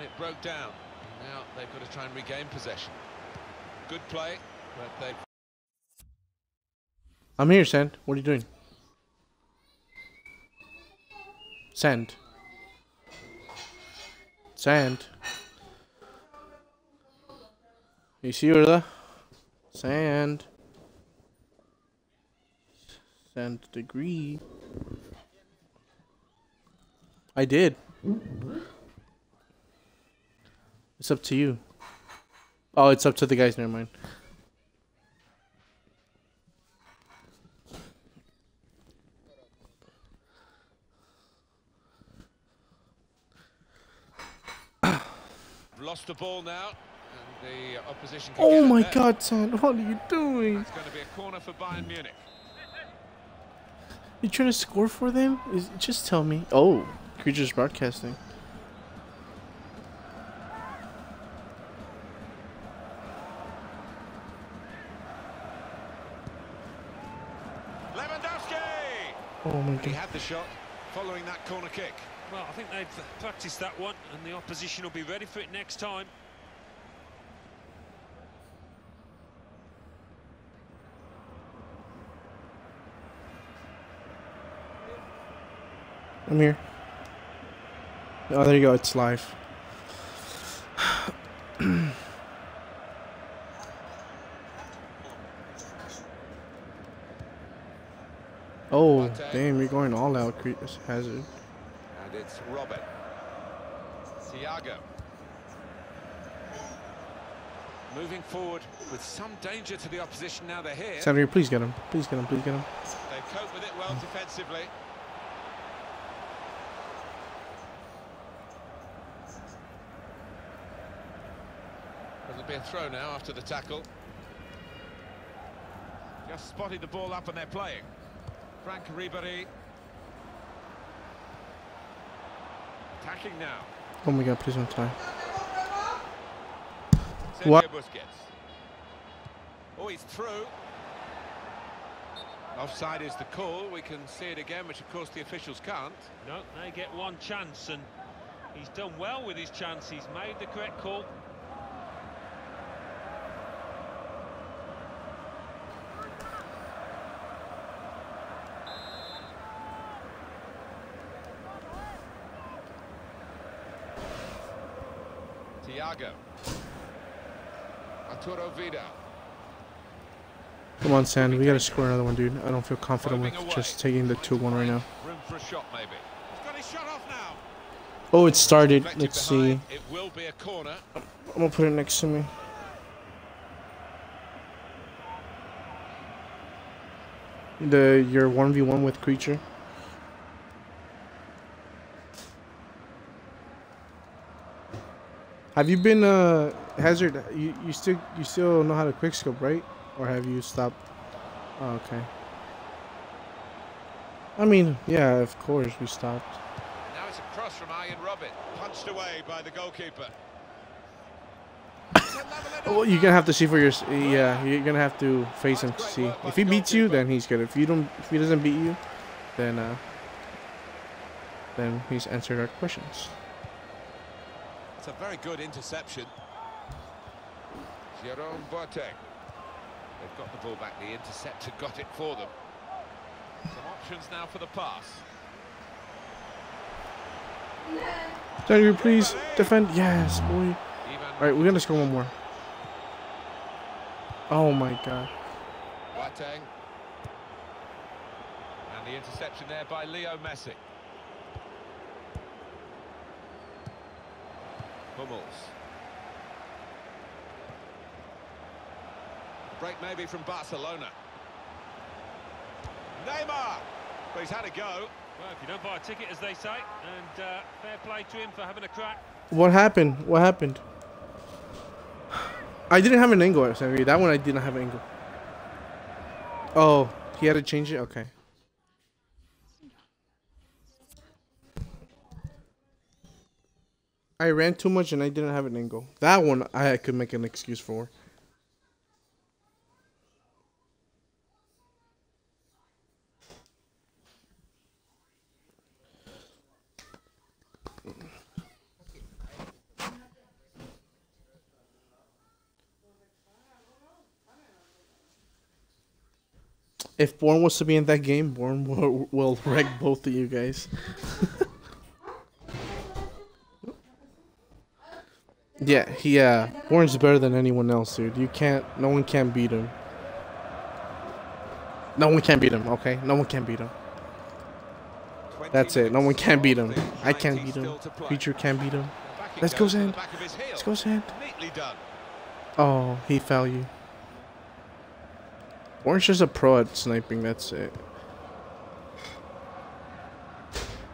when it broke down. Now they've got to try and regain possession. Good play, but they I'm here, Sand. What are you doing? Sand. Sand. You see her there? Sand. Sand degree. I did. It's up to you. Oh, it's up to the guys. Never mind. lost the ball now, and the opposition. Can Oh my there. god, Sand. What are you doing? It's going to be a corner for Bayern Munich. You trying to score for them? Is just tell me. Oh, creatures broadcasting. Oh my He had the shot following that corner kick. Well, I think they've practiced that one, and the opposition will be ready for it next time. I'm here. Oh, there you go. It's live. Oh, damn! You're going all out, Hazard. And it's Robert. Thiago. Moving forward with some danger to the opposition now they're here. Senator, please get him. Please get him. Please get him. They cope with it well defensively. It'll be a throw now after the tackle. Just spotted the ball up and they're playing. Franck Ribery. Attacking now. Oh my god! Please don't tie. What? Busquets. Oh, he's through. Offside is the call. We can see it again, which of course the officials can't. No, they get one chance, and he's done well with his chance. He's made the correct call. Thiago. Arturo Vidal. Come on, Sand. We gotta score another one, dude. I don't feel confident with just taking the 2-1 right now. Room for a shot, maybe. He's got his shot off now. Oh, it started. Let's see. It will be a corner. I'm gonna put it next to me. The your one v one with creature. Have you been uh Hazard? You you still you still know how to quickscope, right? Or have you stopped? Oh, okay. I mean, yeah, of course we stopped. Now it's a cross from Arjen Robben. Punched away by the goalkeeper. Well, you're gonna have to see for your. Yeah, you're gonna have to face him to see. If he beats you, then he's good. If you don't, if he doesn't beat you, then uh, then he's answered our questions. It's a very good interception. Jerome Boateng. They've got the ball back. The interceptor got it for them. Some options now for the pass. Daniel, please defend. Yes, boy. Ivan All right, we're gonna score one more. Oh my god. Boateng. And the interception there by Leo Messi. Hummels. Break maybe from Barcelona. Neymar! But he's had a go. Well, if you don't buy a ticket, as they say, and uh, fair play to him for having a crack. What happened? What happened? I didn't have an angle, Sammy. That one I didn't have an angle. Oh, he had to change it. Okay. I ran too much and I didn't have an angle. That one I could make an excuse for. If Born was to be in that game, Born will, will wreck both of you guys. yeah, he uh Born's better than anyone else, dude. You can't no one can beat him. No one can beat him, okay? No one can beat him. That's it. No one can beat him. I can't beat him. still to play. Creature can't beat him. Let's go, goes to the Zand. back of his heel. Let's go, Sand. Oh, he fell you. Born's just a pro at sniping, that's it.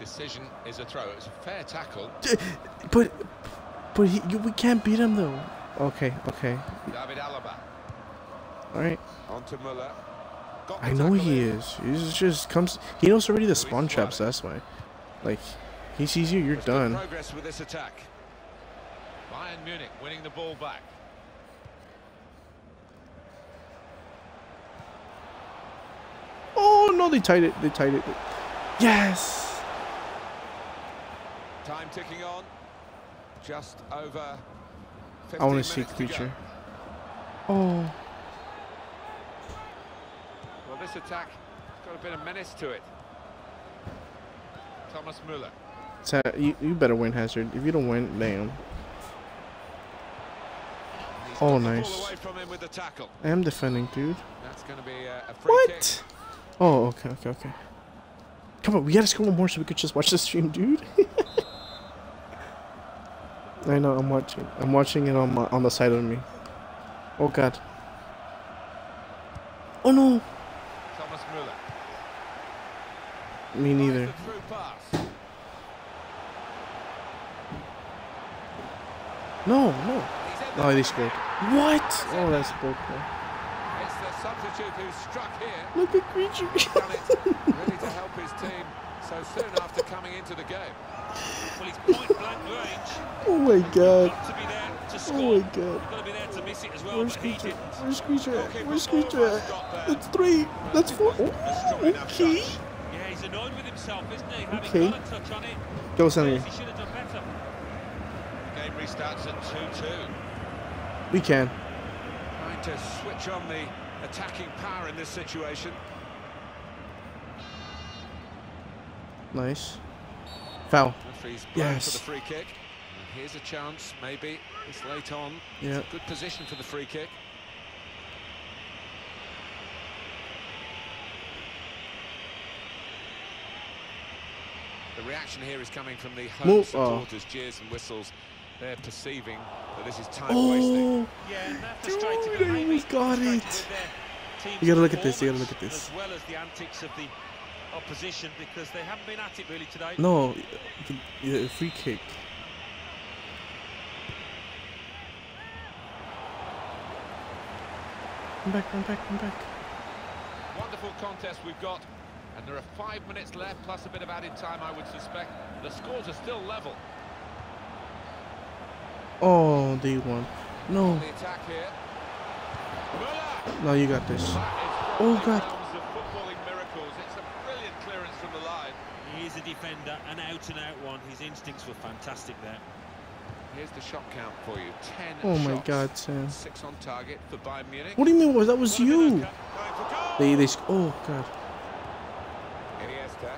Decision is a throw. It's a fair tackle. But, but he, you, we can't beat him though. Okay, okay, David Alaba all right. onto Muller. I know he in. is. He's just comes. He knows already the spawn traps. That's why. Like, he sees you, you're There's done. Progress with this attack. Bayern Munich winning the ball back. Oh no, they tied it. They tied it. Yes. Time ticking on. Just over. I want to see minutes to Oh, Well, this attack has got a bit of menace to it. Thomas Muller. Sa- you, you better win, Hazard. If you don't win, damn. Oh, got the ball nice. away from him with the tackle. I am defending, dude. That's going to be a, a free kick. What? Oh, okay, okay, okay. Come on, we gotta score one more so we could just watch the stream, dude. I know, I'm watching. I'm watching it on my, on the side of me. Oh god. Oh no. Thomas Muller. Me neither. The through pass. No, no. No, there. they scored. What? Oh, that's broke. It's the substitute who struck here. Look at creature. Ready to help his team so soon after coming into the game. Well, he's point blank range. oh my god. To be there to Oh score. my You've god. got to be there to miss it as well, Where's creature? Where's creature? Where's creature? almost at? got there. That's three. That's four. Wasn't a strong Oh, okay. Yeah, he's annoyed with himself, isn't he? Having Okay. got a touch on it. Go, Feels Sammy. He should have done better. Game restarts at 2-2. We can. Trying to switch on the attacking power in this situation. Nice. Foul. Yes. for the free kick. And here's a chance, maybe, it's late on. Yeah. It's a good position for the free kick. The reaction here is coming from the home Move- oh. supporters, jeers and whistles. They're perceiving that this is time oh. wasting. Oh. Yeah, and they're Dude, frustrated they with maybe almost got it. with their You gotta look at this, you gotta look at this. As well as the antics of the opposition, because they haven't been at it really today. No, the, the free kick. Come back, come back, come back. Wonderful contest we've got. And there are five minutes left, plus a bit of added time, I would suspect. The scores are still level. Oh, they won. No, The attack here. Muller! no, you got this. That is Oh, one of God. realms of footballing miracles. It's a brilliant clearance from the line. He is a defender, an out-and-out one. His instincts were fantastic there. Here's the shot count for you. Ten Oh my shots. God, Sam. Six on target for Bayern Munich. What do you mean? Was that was you? Going for goal. They they. Oh god. Iniesta.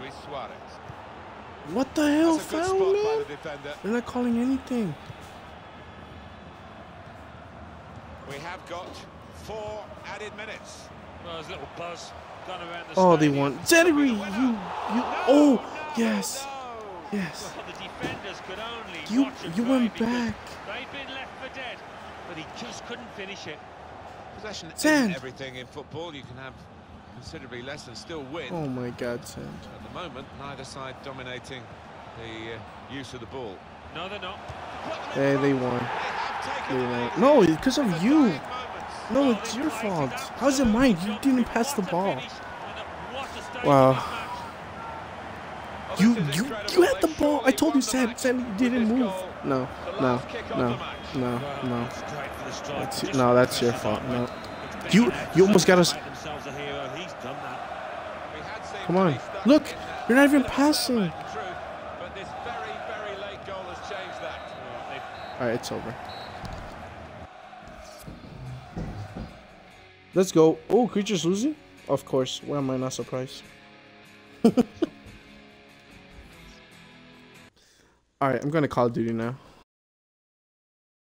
Luis Suarez. What the hell, That's a good foul, man? the. They're not calling anything. We have got four added minutes. Well, there's a little buzz gone Oh, they stadium. won. Zedri, you, you. Oh, yes, yes. The defenders could only You, you went back. They'd been left for dead, but he just couldn't finish it. Possession Sand. isn't everything in football. You can have considerably less and still win. Oh my God, Sand. At the moment, neither side dominating the uh, use of the ball. No, they're not. Hey, they won. They have taken They won. No, because of dying you. No, it's your fault. How's it mine? You didn't pass the ball. finish, and a- what a stage Wow. of this match. You, you, you had the ball. I told you, Sam. Sam, didn't move. No, no, last kick of no, no, no. Straight for the strike. That's- no, that's your fault. No. You- you almost got us- make themselves a hero. He's done that. We had seemed Come on. Look, you're not even bit of a passing. stalemate, in truth, But this very, very late goal has changed that. Well, they- All right, it's over. Let's go. Oh, creatures losing? Of course. Why am I not surprised? Alright, I'm gonna Call of Duty now.